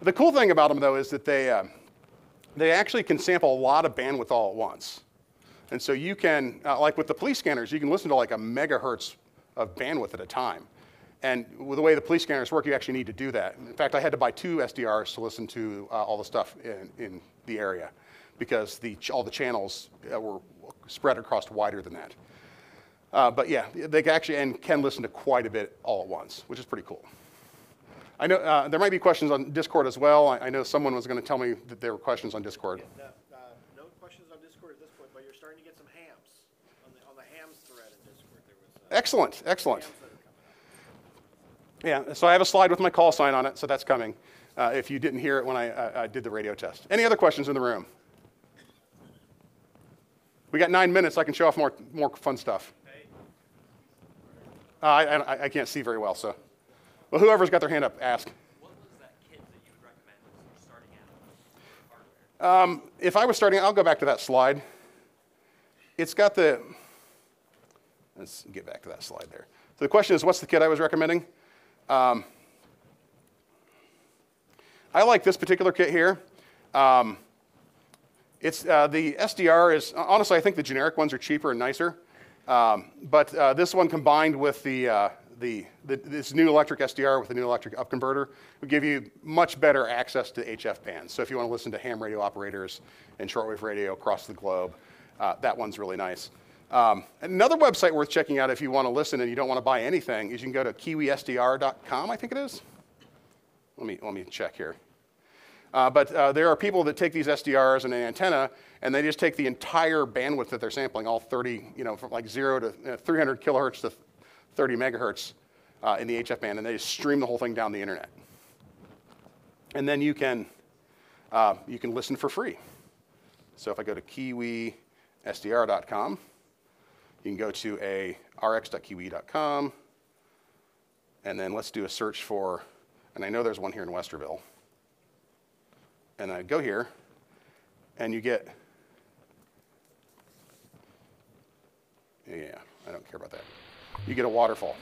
Speaker 1: The cool thing about them, though, is that they, uh, they actually can sample a lot of bandwidth all at once. And so you can, uh, like with the police scanners, you can listen to like a megahertz of bandwidth at a time. And with the way the police scanners work, you actually need to do that. In fact, I had to buy two SDRs to listen to uh, all the stuff in, in the area because the, all the channels uh, were spread across wider than that. Uh, but yeah, they actually and can listen to quite a bit all at once, which is pretty cool. I know uh, there might be questions on Discord as well. I, I know someone was going to tell me that there were questions on Discord.
Speaker 3: Uh, uh, No questions on Discord at this point, but you're starting to get some hams. On the, on the hams thread in Discord, there was. uh,
Speaker 1: Excellent, excellent.
Speaker 3: hams that are coming.
Speaker 1: Yeah, so I have a slide with my call sign on it, so that's coming. Uh, if you didn't hear it when I, I, I did the radio test. Any other questions in the room? We got nine minutes. I can show off more, more fun stuff. Uh, I, I, I can't see very well, so. Well, whoever's got their hand up, ask.
Speaker 4: What was that kit that you would recommend as starting out with?
Speaker 1: If I was starting, I'll go back to that slide. It's got the, let's get back to that slide there. So the question is, what's the kit I was recommending? Um, I like this particular kit here. Um, it's, uh, the SDR is, honestly, I think the generic ones are cheaper and nicer. Um, but uh, this one combined with the, uh, the, the, this Nooelec SDR with the Nooelec upconverter will give you much better access to HF bands. So if you want to listen to ham radio operators and shortwave radio across the globe, uh, that one's really nice. Um, another website worth checking out if you want to listen and you don't want to buy anything is you can go to kiwisdr.com, I think it is. Let me, let me check here. Uh, but uh, there are people that take these SDRs and an antenna, and they just take the entire bandwidth that they're sampling, all 30, you know, from like zero to uh, 300 kilohertz to 30 megahertz uh, in the HF band, and they just stream the whole thing down the internet. And then you can, uh, you can listen for free. So if I go to kiwisdr.com, you can go to a rx.kiwi.com, and then let's do a search for, and I know there's one here in Westerville and I go here, and you get, yeah, I don't care about that. You get a waterfall.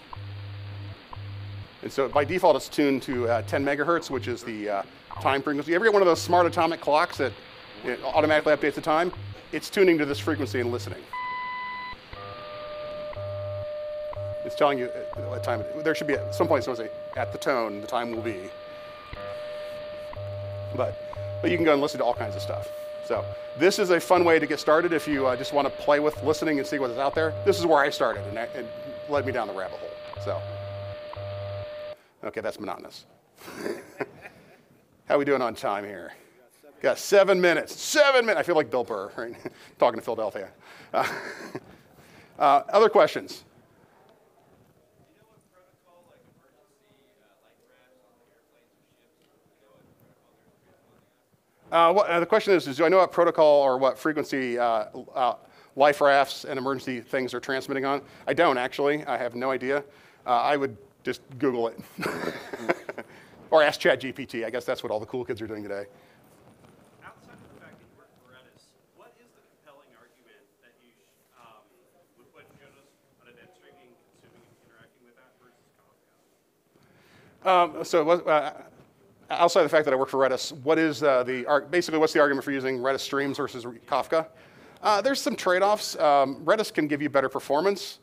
Speaker 1: And so by default, it's tuned to uh, 10 megahertz, which is the uh, time frequency. You ever get one of those smart atomic clocks that automatically updates the time? It's tuning to this frequency and listening. It's telling you uh, what time. There should be at some point someone say at the tone the time will be. But but you can go and listen to all kinds of stuff. So this is a fun way to get started if you uh, just want to play with listening and see what is out there. This is where I started, and it led me down the rabbit hole. So, okay, that's monotonous. (laughs) How are we doing on time here? Got seven minutes. Seven minutes. I feel like Bill Burr, right? (laughs) Talking to Philadelphia. Uh, (laughs) uh, other questions?
Speaker 4: Do you know what protocol, like emergency uh, light rafts on the airplanes or ships, do you know what protocol they're they're
Speaker 1: Uh, what, uh, the question is, is do I know what protocol or what frequency uh, uh, life rafts and emergency things are transmitting on? I don't actually. I have no idea. Uh, I would just Google it. (laughs) or ask ChatGPT. I guess that's what all the cool kids are doing today.
Speaker 5: Outside the fact that work for Redis, what is the compelling argument that you, sh- um, with what you showed us on event streaming, consuming and interacting with that versus Kafka?
Speaker 1: Um, so what- uh, outside of the fact that I work for Redis, what is uh, the basically what's the argument for using Redis streams versus Kafka? Uh, there's some trade-offs. Um, Redis can give you better performance,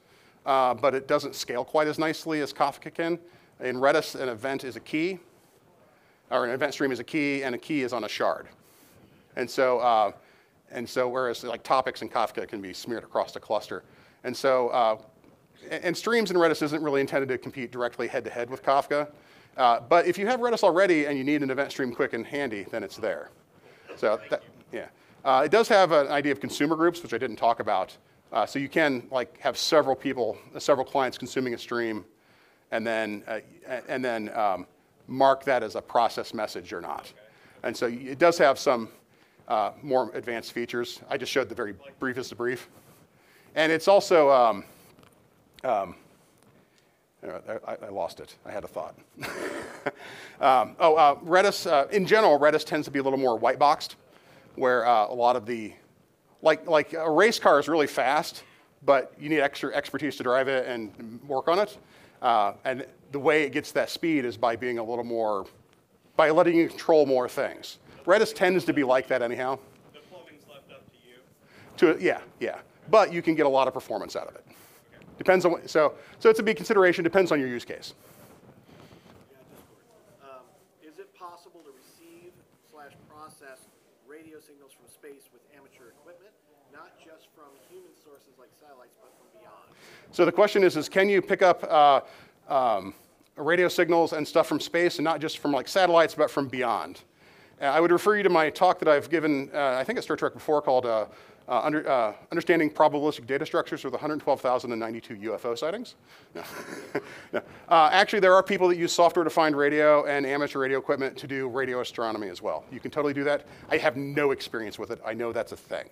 Speaker 1: uh, but it doesn't scale quite as nicely as Kafka can. In Redis, an event is a key, or an event stream is a key, and a key is on a shard. And so, uh, and so whereas like topics in Kafka can be smeared across the cluster. And so, uh, and streams in Redis isn't really intended to compete directly head to head with Kafka. Uh, but if you have Redis already and you need an event stream quick and handy, then it's there. So that, yeah. Uh, it does have an idea of consumer groups, which I didn't talk about. Uh, so you can like have several people, uh, several clients consuming a stream, and then uh, and then um, mark that as a process message or not. And so it does have some uh, more advanced features. I just showed the very briefest of brief. And it's also um, um, I, I lost it. I had a thought. (laughs) um, oh, uh, Redis, uh, in general, Redis tends to be a little more white boxed, where uh, a lot of the, like, like a race car is really fast, but you need extra expertise to drive it and work on it. Uh, and the way it gets that speed is by being a little more, by letting you control more things. Redis tends to be like that anyhow.
Speaker 5: The plumbing's left up to you.
Speaker 1: To, yeah, yeah. But you can get a lot of performance out of it. Depends on what, so, so it's a big consideration, depends on your use case.
Speaker 3: Um, is it possible to receive slash process radio signals from space with amateur equipment, not just from human sources like satellites, but from beyond?
Speaker 1: So the question is, is can you pick up uh, um, radio signals and stuff from space and not just from like satellites, but from beyond? Uh, I would refer you to my talk that I've given, uh, I think at Stir Trek before, called uh, under, uh, Understanding Probabilistic Data Structures with 112,092 UFO sightings. No. (laughs) no. Uh, actually, there are people that use software-defined radio and amateur radio equipment to do radio astronomy as well. You can totally do that. I have no experience with it. I know that's a thing.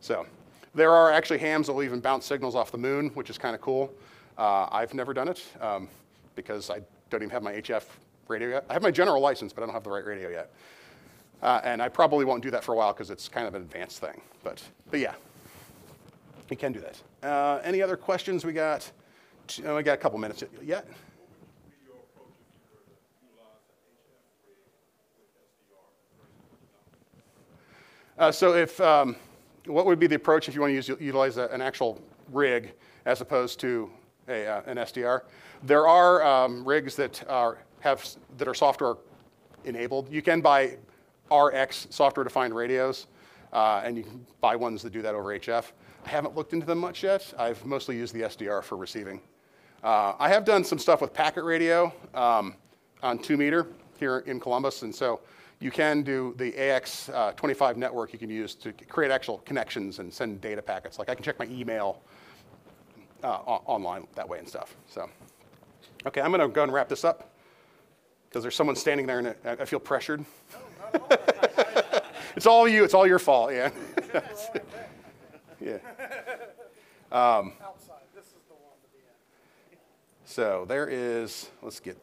Speaker 1: So there are actually hams that will even bounce signals off the moon, which is kind of cool. Uh, I've never done it um, because I don't even have my HF radio yet. I have my general license, but I don't have the right radio yet. Uh, and I probably won't do that for a while because it's kind of an advanced thing. But, but yeah, you can do that. Uh, any other questions we got? Oh, we got a couple minutes yet. Uh, so if, um, what would be the approach if you want to use, utilize a, an actual rig as opposed to a, uh, an SDR? There are um, rigs that are, have, that are software enabled. You can buy RX software defined radios, uh, and you can buy ones that do that over HF. I haven't looked into them much yet. I've mostly used the SDR for receiving. Uh, I have done some stuff with packet radio um, on 2 meter here in Columbus, and so you can do the AX25 uh, network you can use to create actual connections and send data packets. Like I can check my email uh, online that way and stuff. So, okay, I'm going to go and wrap this up because there's someone standing there and I feel pressured. (laughs) it's all you. It's all your fault. Yeah. (laughs) yeah. Um, so there is. Let's get.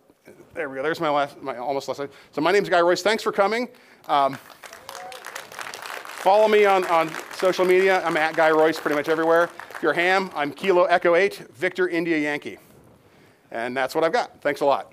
Speaker 1: There we go. There's my last. My almost last. slide. So my name's Guy Royse. Thanks for coming. Um, follow me on, on social media. I'm at Guy Royse pretty much everywhere. If you're ham, I'm Kilo Echo 8, Victor India Yankee. And that's what I've got. Thanks a lot.